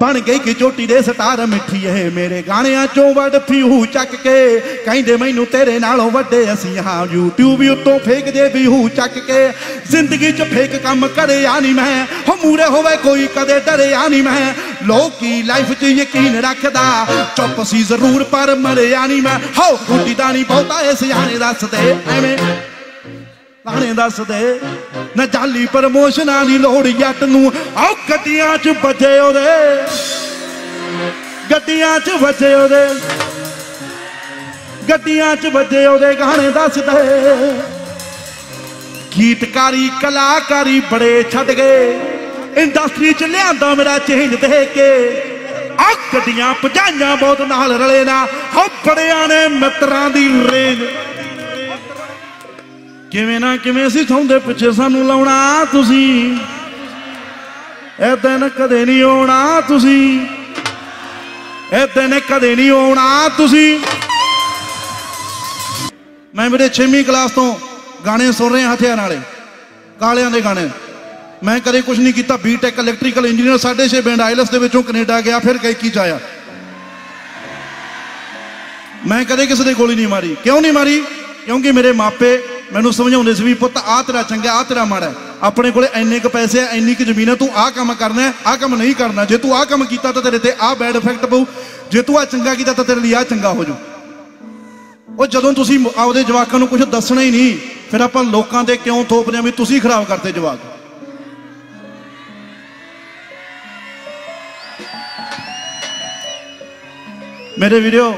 ਬਣ ਗਈ ਕਿ ਚੋਟੀ ਦੇ ਸਟਾਰ ਮਿੱਠੀ ਇਹ ਮੇਰੇ ਗਾਣਿਆਂ ਚੋਂ ਵੱਡ ਫਿਊ ਚੱਕ ਕੇ। ਕਹਿੰਦੇ ਮੈਨੂੰ ਤੇਰੇ ਨਾਲੋਂ ਵੱਡੇ ਅਸੀਂ ਹਾਂ, YouTube ਉੱਤੋਂ ਫੇਕਦੇ ਫਿਊ ਚੱਕ ਕੇ। ਜ਼ਿੰਦਗੀ 'ਚ ਫੇਕ ਕੰਮ ਕਰਿਆ ਨਹੀਂ ਮੈਂ, ਹੋ ਮੂਰੇ ਹੋਵੇ ਕੋਈ ਕਦੇ ਡਰਿਆ ਨਹੀਂ ਮੈਂ। ਲੋਕੀ ਲਾਈਫ 'ਚ ਯਕੀਨ ਰੱਖਦਾ, ਚੁੱਪ ਸੀ ਜ਼ਰੂਰ ਪਰ ਮਰਿਆ ਨਹੀਂ ਮੈਂ। ਹੋ ਰੋਟੀ ਦਾ ਨਹੀਂ ਬਹੁਤਾ ਇਸ ਯਾਨੇ ਦੱਸਦੇ ਐਵੇਂ। ਤਾਣੇ ਦੱਸਦੇ ਨਾ ਜਾਲੀ ਪ੍ਰਮੋਸ਼ਨਾਂ ਦੀ ਲੋੜ ਜੱਟ ਨੂੰ। ਆਓ ਗੱਡੀਆਂ 'ਚ ਵੱਜੇ ਉਹਦੇ। ਗੱਡੀਆਂ 'ਚ ਵੱਜੇ ਉਹਦੇ। ਗੱਡੀਆਂ 'ਚ ਵੱਜੇ ਉਹਦੇ ਗਾਣੇ ਦੱਸਦੇ ਗੀਤਕਾਰੀ, ਕਲਾਕਾਰੀ ਬੜੇ ਛੱਡ ਗਏ। ਇੰਡਸਟਰੀ 'ਚ ਲਿਆਂਦਾ ਮੇਰਾ ਚੇਂਜ ਦੇ ਕੇ। ਆ ਗੱਡੀਆਂ ਭਜਾਈਆਂ ਬਹੁਤ ਨਾਲ ਰਲੇ ਨਾ। ਹੋ ਬੜਿਆਂ ਨੇ ਮਿੱਤਰਾਂ ਦੀ ਰੇਂਜ। ਕਿਵੇਂ ਨਾ ਕਿਵੇਂ ਅਸੀਂ ਸੌਂਦੇ ਪਿੱਛੇ ਸਾਨੂੰ ਲਾਉਣਾ ਤੁਸੀਂ। ਇਹ ਦਿਨ ਕਦੇ ਨਹੀਂ ਆਉਣਾ ਤੁਸੀਂ। ਇਹ ਦਿਨ ਕਦੇ ਨਹੀਂ ਆਉਣਾ ਤੁਸੀਂ। ਮੈਂ ਮੇਰੇ 6ਵੀਂ ਕਲਾਸ ਤੋਂ ਗਾਣੇ ਸੁਣ ਰਿਹਾ ਹਥਿਆਰਾਂ ਵਾਲੇ, ਕਾਲਿਆਂ ਦੇ ਗਾਣੇ। ਮੈਂ ਕਦੇ ਕੁਝ ਨਹੀਂ ਕੀਤਾ B Tech electrical engineer 6.5 band IELTS ਦੇ ਵਿੱਚੋਂ ਕੈਨੇਡਾ ਗਿਆ, ਫਿਰ ਗਾਇਕੀ ਚ ਆਇਆ ਮੈਂ ਕਦੇ ਕਿਸੇ ਦੇ ਗੋਲੀ ਨਹੀਂ ਮਾਰੀ। ਕਿਉਂ ਨਹੀਂ ਮਾਰੀ? ਕਿਉਂਕਿ ਮੇਰੇ ਮਾਪੇ ਮੈਨੂੰ ਸਮਝਾਉਂਦੇ ਸੀ ਵੀ ਪੁੱਤ, ਆਹ ਤੇਰਾ ਚੰਗਾ ਆ ਤੇਰਾ ਮਾੜਾ ਆਪਣੇ ਕੋਲੇ ਇੰਨੇ ਕ ਪੈਸੇ ਆ, ਇੰਨੀ ਕ ਜ਼ਮੀਨ ਹੈ ਤੂੰ ਆਹ ਕੰਮ ਕਰਨਾ ਹੈ ਕੰਮ ਨਹੀਂ ਕਰਨਾ। ਜੇ ਤੂੰ ਆ ਕੰਮ ਕੀਤਾ ਤਾਂ ਤੇਰੇ ਤੇ ਆ ਬੈਡ ਇਫੈਕਟ ਪਊ। ਜੇ ਤੂੰ ਆ ਚੰਗਾ ਕੀਤਾ ਤਾਂ ਤੇਰੇ ਲਈ ਆਹ ਚੰਗਾ ਹੋ ਜਾਊ। ਉਹ ਜਦੋਂ ਤੁਸੀਂ ਆਪਦੇ ਜਵਾਕਾਂ ਨੂੰ ਕੁਝ ਦੱਸਣਾ ਹੀ ਨਹੀਂ, ਫਿਰ ਆਪਾਂ ਲੋਕਾਂ ਤੇ ਕਿਉਂ ਥੋਪਦੇ ਆ ਵੀ ਤੁਸੀਂ ਖਰਾਬ ਕਰਦੇ ਜਵਾਕ? ਮੇਰੇ ਵੀਰੋ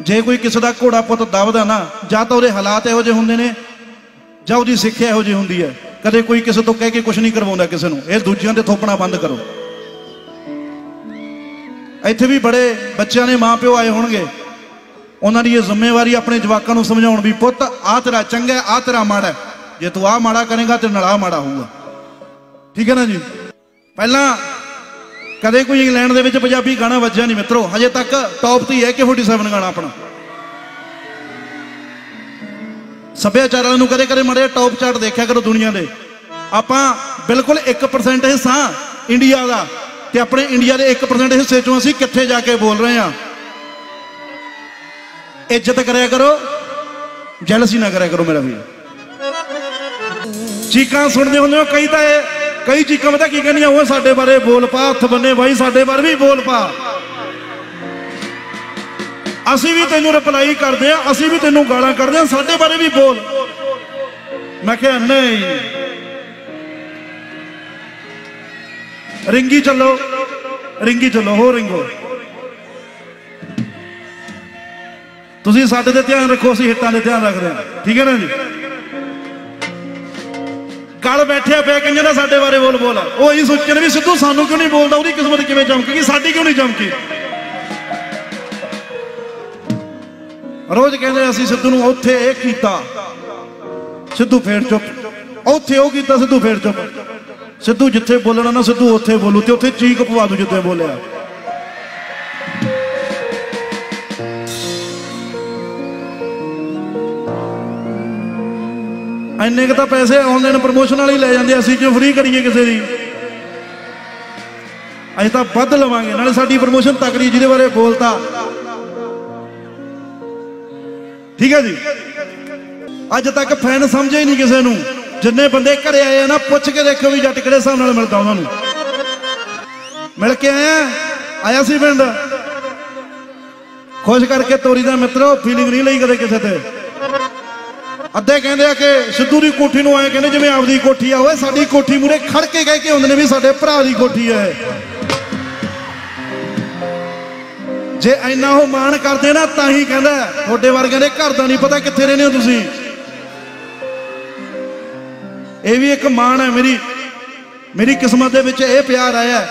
ਜੇ ਕੋਈ ਕਿਸੇ ਦਾ ਘੋੜਾ ਪੁੱਤ ਦਬਦਾ ਨਾ, ਜਾਂ ਤਾਂ ਉਹਦੇ ਹਾਲਾਤ ਇਹੋ ਜਿਹੇ ਹੁੰਦੇ ਨੇ, ਜਾਂ ਉਹਦੀ ਸਿੱਖਿਆ ਇਹੋ ਜਿਹੀ ਹੁੰਦੀ ਹੈ। ਕਦੇ ਕੋਈ ਕਿਸੇ ਤੋਂ ਕਹਿ ਕੇ ਕੁਝ ਨਹੀਂ ਕਰਵਾਉਂਦਾ ਕਿਸੇ ਨੂੰ। ਇਹ ਦੂਜਿਆਂ ਤੇ ਥੋਪਣਾ ਬੰਦ ਕਰੋ। ਇੱਥੇ ਵੀ ਬੜੇ ਬੱਚਿਆਂ ਨੇ ਮਾਪਿਓ ਆਏ ਹੋਣਗੇ। ਉਹਨਾਂ ਦੀ ਇਹ ਜ਼ਿੰਮੇਵਾਰੀ ਆਪਣੇ ਜਵਾਕਾਂ ਨੂੰ ਸਮਝਾਉਣ ਵੀ, ਪੁੱਤ ਆ ਤੇਰਾ ਚੰਗਾ ਹੈ ਆ ਤੇਰਾ ਮਾੜਾ ਜੇ ਤੂੰ ਆ ਮਾੜਾ ਕਰੇਗਾ ਤੇ ਨਾਲ ਆ ਮਾੜਾ ਹੋਊਗਾ। ਠੀਕ ਹੈ ਨਾ ਜੀ? ਪਹਿਲਾਂ ਕਦੇ ਕੋਈ ਇੰਗਲੈਂਡ ਦੇ ਵਿੱਚ ਪੰਜਾਬੀ ਗਾਣਾ ਵੱਜਿਆ ਨਹੀਂ ਮਿੱਤਰੋ, ਹਜੇ ਤੱਕ ਟੌਪ ਤੇ ਹੀ ਹੈ ਕਿ 47 ਗਾਣਾ ਆਪਣਾ। ਸੱਭਿਆਚਾਰ ਵਾਲਿਆਂ ਨੂੰ ਕਦੇ ਕਦੇ ਮੜੇ ਟੌਪ ਚਾਰਟ ਦੇਖਿਆ ਕਰੋ ਦੁਨੀਆ ਦੇ। ਆਪਾਂ ਬਿਲਕੁਲ 1% ਹਿੱਸਾ ਇੰਡੀਆ ਦਾ ਤੇ ਆਪਣੇ ਇੰਡੀਆ ਦੇ 1% ਹਿੱਸੇ ਚੋਂ ਅਸੀਂ ਕਿੱਥੇ ਜਾ ਕੇ ਬੋਲ ਰਹੇ ਹਾਂ। ਇੱਜ਼ਤ ਕਰਿਆ ਕਰੋ ਜੈਲਸੀ ਨਾ ਕਰਿਆ ਕਰੋ ਮੇਰਾ ਵੀਰ। ਚੀਕਾਂ ਸੁਣਦੇ ਹੁੰਦੇ ਹੋ, ਕਈ ਤਾਂ ਇਹ ਕਈ ਚੀਕਾਂ ਪਤਾ ਕੀ ਕਹਿੰਦੀਆਂ, ਉਹ ਸਾਡੇ ਬਾਰੇ ਬੋਲ ਪਾ, ਹੱਥ ਬੰਨੇ ਬਾਈ, ਸਾਡੇ ਬਾਰੇ ਵੀ ਬੋਲ ਪਾ। ਅਸੀਂ ਵੀ ਤੈਨੂੰ ਰਿਪਲਾਈ ਕਰਦੇ ਆ ਅਸੀਂ ਵੀ ਤੈਨੂੰ ਗਾਲਾਂ ਕਰਦੇ ਆ ਸਾਡੇ ਬਾਰੇ ਵੀ ਬੋਲ। ਮੈਂ ਕਿਹਾ, ਨਹੀਂ। ਰਿੰਗੀ ਚੱਲੋ ਰਿੰਗੀ ਚੱਲੋ ਹੋ ਰਿੰਗੋ। ਤੁਸੀਂ ਸਾਡੇ ਤੇ ਧਿਆਨ ਰੱਖੋ, ਅਸੀਂ ਹਿੱਟਾਂ ਦੇ ਧਿਆਨ ਰੱਖਦੇ ਹਾਂ। ਠੀਕ ਹੈ ਨਾ ਜੀ? ਕੱਲ ਬੈਠਿਆ ਪਿਆ ਕਹਿੰਦੇ ਨਾ ਸਾਡੇ ਬਾਰੇ ਬੋਲ ਬੋਲ। ਉਹ ਇਹ ਸੋਚਦੇ ਵੀ ਸਿੱਧੂ ਸਾਨੂੰ ਕਿਉਂ ਨਹੀਂ ਬੋਲਦਾ, ਉਹਦੀ ਕਿਸਮਤ ਕਿਵੇਂ ਚਮਕੇਗੀ ਸਾਡੀ ਕਿਉਂ ਨਹੀਂ ਚਮਕੀ? ਰੋਜ਼ ਕਹਿੰਦੇ ਅਸੀਂ ਸਿੱਧੂ ਨੂੰ ਉੱਥੇ ਇਹ ਕੀਤਾ, ਸਿੱਧੂ ਫੇਰ ਚੁੱਪ। ਉੱਥੇ ਉਹ ਕੀਤਾ, ਸਿੱਧੂ ਫੇਰ ਚੁੱਪ। ਸਿੱਧੂ ਜਿੱਥੇ ਬੋਲਣਾ ਨਾ, ਸਿੱਧੂ ਉੱਥੇ ਬੋਲੂ, ਤੇ ਉੱਥੇ ਚੀਕ ਪਵਾ ਦੂ ਜਿੱਥੇ ਬੋਲਿਆ। ਇੰਨੇ ਕ ਤਾਂ ਪੈਸੇ ਆਨਲਾਈਨ ਪ੍ਰਮੋਸ਼ਨ ਵਾਲੇ ਲੈ ਜਾਂਦੇ ਅਸੀਂ ਕਿਉਂ ਫ੍ਰੀ ਕਰੀਏ ਕਿਸੇ ਦੀ? ਅਸੀਂ ਤਾਂ ਵੱਧ ਲਵਾਂਗੇ, ਨਾਲੇ ਸਾਡੀ ਪ੍ਰਮੋਸ਼ਨ ਤਕੜੀ ਜਿਹਦੇ ਬਾਰੇ ਬੋਲਤਾ। ਠੀਕ ਹੈ ਜੀ? ਅੱਜ ਤੱਕ ਫੈਨ ਸਮਝੇ ਹੀ ਨਹੀਂ ਕਿਸੇ ਨੂੰ। ਜਿੰਨੇ ਬੰਦੇ ਘਰੇ ਆਏ ਆ ਨਾ, ਪੁੱਛ ਕੇ ਦੇਖੋ ਵੀ ਜੱਟ ਕਿਹੜੇ ਹਿਸਾਬ ਨਾਲ ਮਿਲਦਾ ਉਹਨਾਂ ਨੂੰ। ਮਿਲ ਕੇ ਆਇਆ ਆਇਆ ਸੀ ਪਿੰਡ? ਖੁਸ਼ ਕਰਕੇ ਤੋਰੀ ਦਾ ਮਿੱਤਰੋ ਫੀਲਿੰਗ ਨਹੀਂ ਲਈ ਕਦੇ ਕਿਸੇ ਤੇ। ਅੱਧੇ ਕਹਿੰਦੇ ਆ ਕਿ ਸਿੱਧੂ ਦੀ ਕੋਠੀ ਨੂੰ ਆਏ ਕਹਿੰਦੇ ਜਿਵੇਂ ਆਪਦੀ ਕੋਠੀ ਆ, ਓਏ ਸਾਡੀ ਕੋਠੀ ਮੂਰੇ ਖੜ ਕੇ ਕਹਿ ਕੇ ਹੁੰਦੇ ਨੇ ਵੀ ਸਾਡੇ ਭਰਾ ਦੀ ਕੋਠੀ ਹੈ ਜੇ ਇੰਨਾ ਉਹ ਮਾਣ ਕਰਦੇ ਨਾ, ਤਾਂ ਹੀ ਕਹਿੰਦਾ, ਤੁਹਾਡੇ ਵਰਗਿਆਂ ਦੇ ਘਰ ਦਾ ਨਹੀਂ ਪਤਾ ਕਿੱਥੇ ਰਹਿੰਦੇ ਹੋ ਤੁਸੀਂ। ਇਹ ਵੀ ਇੱਕ ਮਾਣ ਹੈ ਮੇਰੀ। ਮੇਰੀ ਕਿਸਮਤ ਦੇ ਵਿੱਚ ਇਹ ਪਿਆਰ ਆਇਆ।